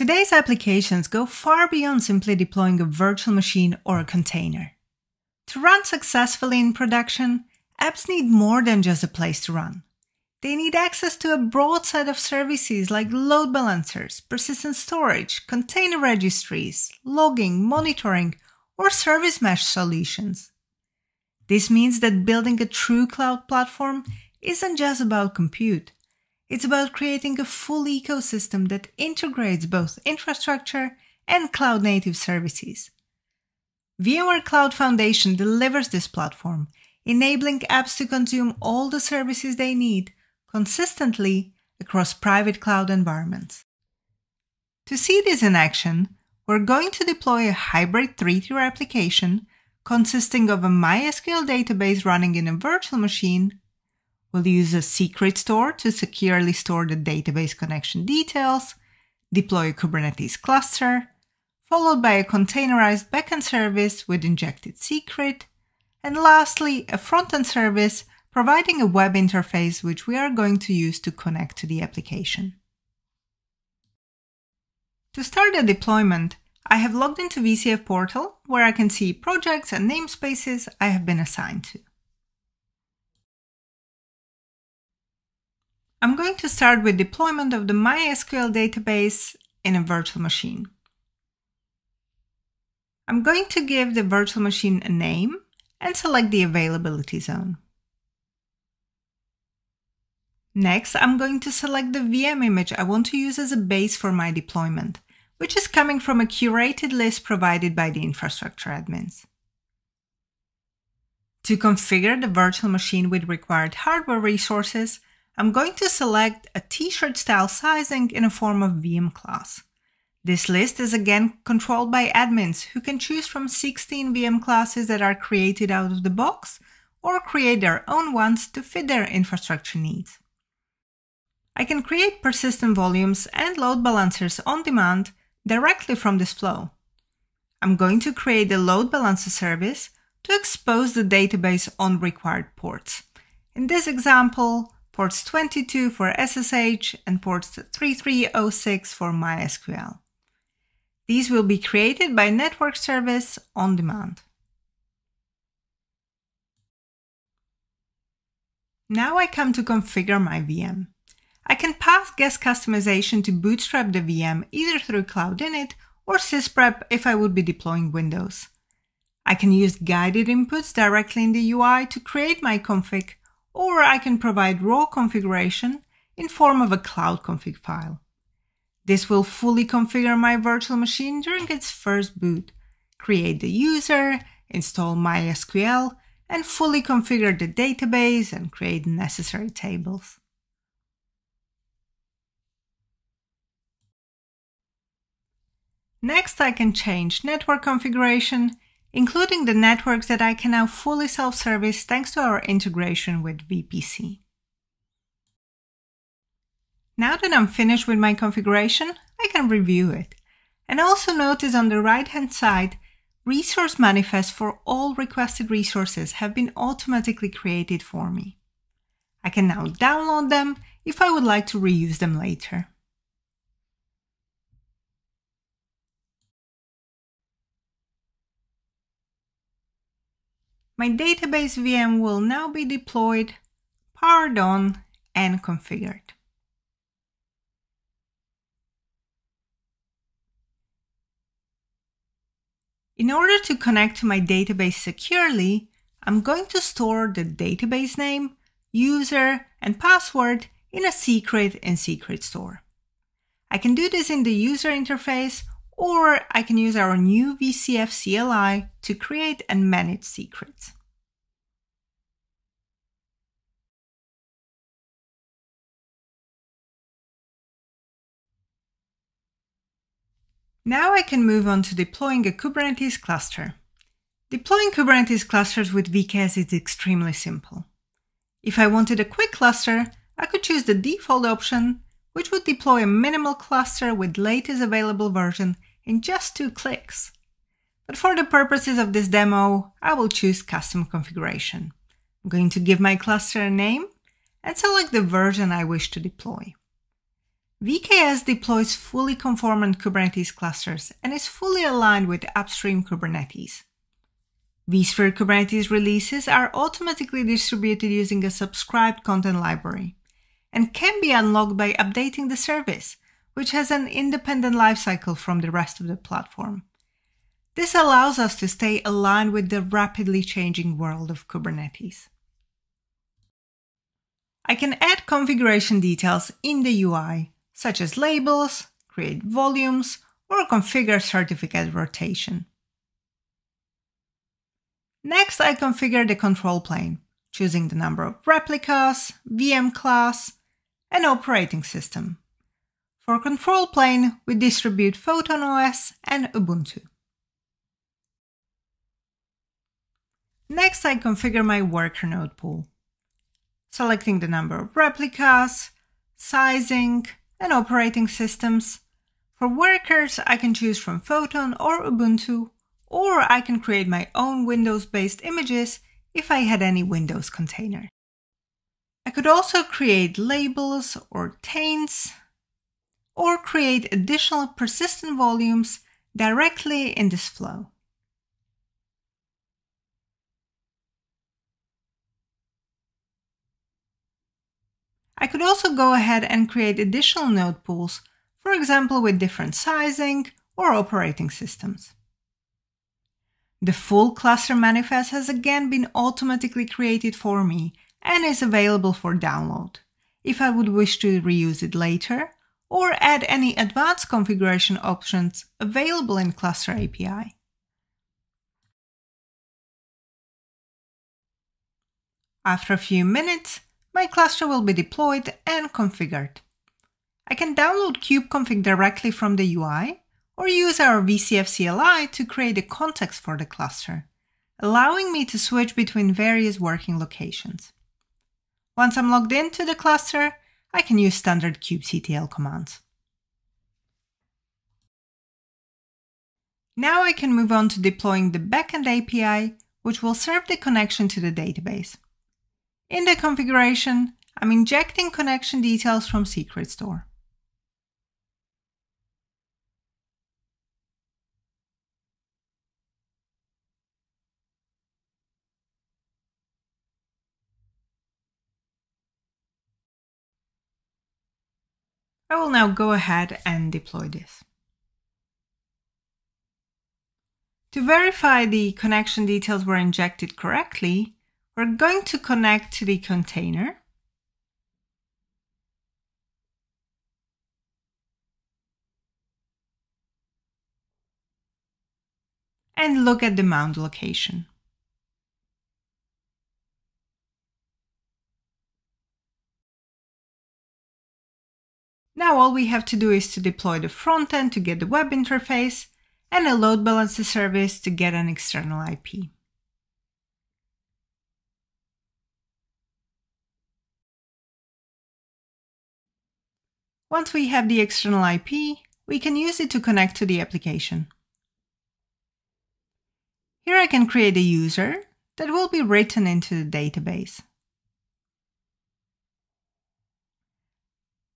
Today's applications go far beyond simply deploying a virtual machine or a container. To run successfully in production, apps need more than just a place to run. They need access to a broad set of services like load balancers, persistent storage, container registries, logging, monitoring, or service mesh solutions. This means that building a true cloud platform isn't just about compute. It's about creating a full ecosystem that integrates both infrastructure and cloud native services. VMware Cloud Foundation delivers this platform, enabling apps to consume all the services they need consistently across private cloud environments. To see this in action, we're going to deploy a hybrid three-tier application consisting of a MySQL database running in a virtual machine. We'll use a secret store to securely store the database connection details, deploy a Kubernetes cluster, followed by a containerized backend service with injected secret, and lastly, a frontend service providing a web interface which we are going to use to connect to the application. To start the deployment, I have logged into VCF Portal where I can see projects and namespaces I have been assigned to. I'm going to start with deployment of the MySQL database in a virtual machine. I'm going to give the virtual machine a name and select the availability zone. Next, I'm going to select the VM image I want to use as a base for my deployment, which is coming from a curated list provided by the infrastructure admins. To configure the virtual machine with required hardware resources, I'm going to select a t-shirt style sizing in a form of VM class. This list is again controlled by admins who can choose from 16 VM classes that are created out of the box or create their own ones to fit their infrastructure needs. I can create persistent volumes and load balancers on demand directly from this flow. I'm going to create a load balancer service to expose the database on required ports. In this example, ports 22 for SSH and ports 3306 for MySQL. These will be created by network service on demand. Now I come to configure my VM. I can pass guest customization to bootstrap the VM either through Cloud Init or sysprep if I would be deploying Windows. I can use guided inputs directly in the UI to create my config, or I can provide raw configuration in form of a cloud config file. This will fully configure my virtual machine during its first boot, create the user, install MySQL, and fully configure the database and create necessary tables. Next, I can change network configuration, including the networks that I can now fully self-service thanks to our integration with VPC. Now that I'm finished with my configuration, I can review it. And also notice on the right-hand side, resource manifests for all requested resources have been automatically created for me. I can now download them if I would like to reuse them later. My database VM will now be deployed, powered on, and configured. In order to connect to my database securely, I'm going to store the database name, user, and password in a secret in Secret Store. I can do this in the user interface or I can use our new VCF CLI to create and manage secrets. Now I can move on to deploying a Kubernetes cluster. Deploying Kubernetes clusters with VKS is extremely simple. If I wanted a quick cluster, I could choose the default option, which would deploy a minimal cluster with latest available version in just two clicks. But for the purposes of this demo, I will choose custom configuration. I'm going to give my cluster a name and select the version I wish to deploy. VKS deploys fully conformant Kubernetes clusters and is fully aligned with upstream Kubernetes. vSphere Kubernetes releases are automatically distributed using a subscribed content library and can be unlocked by updating the service, which has an independent lifecycle from the rest of the platform. This allows us to stay aligned with the rapidly changing world of Kubernetes. I can add configuration details in the UI, such as labels, create volumes, or configure certificate rotation. Next, I configure the control plane, choosing the number of replicas, VM class, and operating system. For control plane, we distribute Photon OS and Ubuntu. Next, I configure my worker node pool, selecting the number of replicas, sizing, and operating systems. For workers, I can choose from Photon or Ubuntu, or I can create my own Windows-based images if I had any Windows container. I could also create labels or taints, or create additional persistent volumes directly in this flow. I could also go ahead and create additional node pools, for example with different sizing or operating systems. The full cluster manifest has again been automatically created for me and is available for download. If I would wish to reuse it later, or add any advanced configuration options available in Cluster API. After a few minutes, my cluster will be deployed and configured. I can download kubeconfig directly from the UI or use our VCF CLI to create a context for the cluster, allowing me to switch between various working locations. Once I'm logged into the cluster, I can use standard kubectl commands. Now I can move on to deploying the backend API, which will serve the connection to the database. In the configuration, I'm injecting connection details from Secret Store. I will now go ahead and deploy this. To verify the connection details were injected correctly, we're going to connect to the container. And look at the mount location. Now all we have to do is to deploy the front end to get the web interface and a load balancer service to get an external IP. Once we have the external IP, we can use it to connect to the application. Here I can create a user that will be written into the database.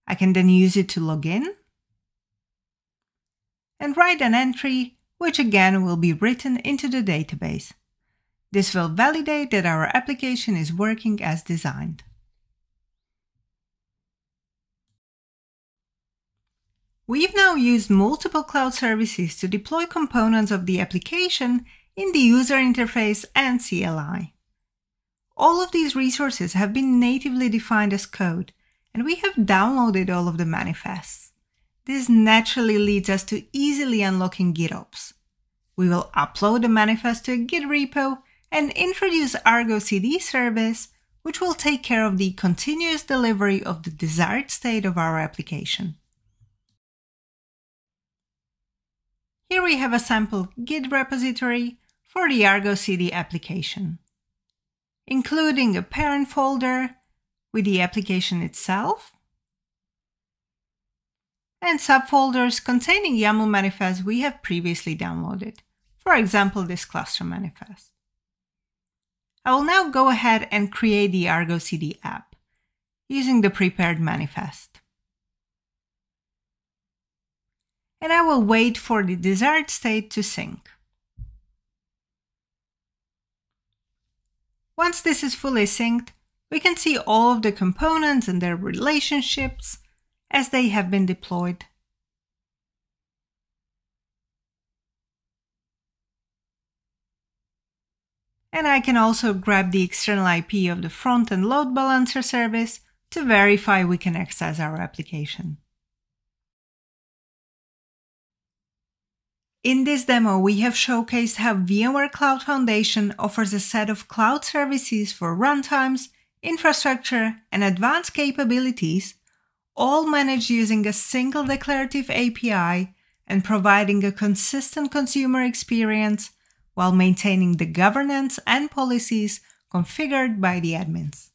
I can then use it to log in and write an entry, which again will be written into the database. This will validate that our application is working as designed. We've now used multiple cloud services to deploy components of the application in the user interface and CLI. All of these resources have been natively defined as code, and we have downloaded all of the manifests. This naturally leads us to easily unlocking GitOps. We will upload the manifest to a Git repo and introduce Argo CD service, which will take care of the continuous delivery of the desired state of our application. Here we have a sample Git repository for the Argo CD application, including a parent folder with the application itself and subfolders containing YAML manifests we have previously downloaded, for example this cluster manifest. I will now go ahead and create the Argo CD app using the prepared manifest. And I will wait for the desired state to sync. Once this is fully synced, we can see all of the components and their relationships as they have been deployed. And I can also grab the external IP of the front-end load balancer service to verify we can access our application. In this demo, we have showcased how VMware Cloud Foundation offers a set of cloud services for runtimes, infrastructure, and advanced capabilities, all managed using a single declarative API and providing a consistent consumer experience while maintaining the governance and policies configured by the admins.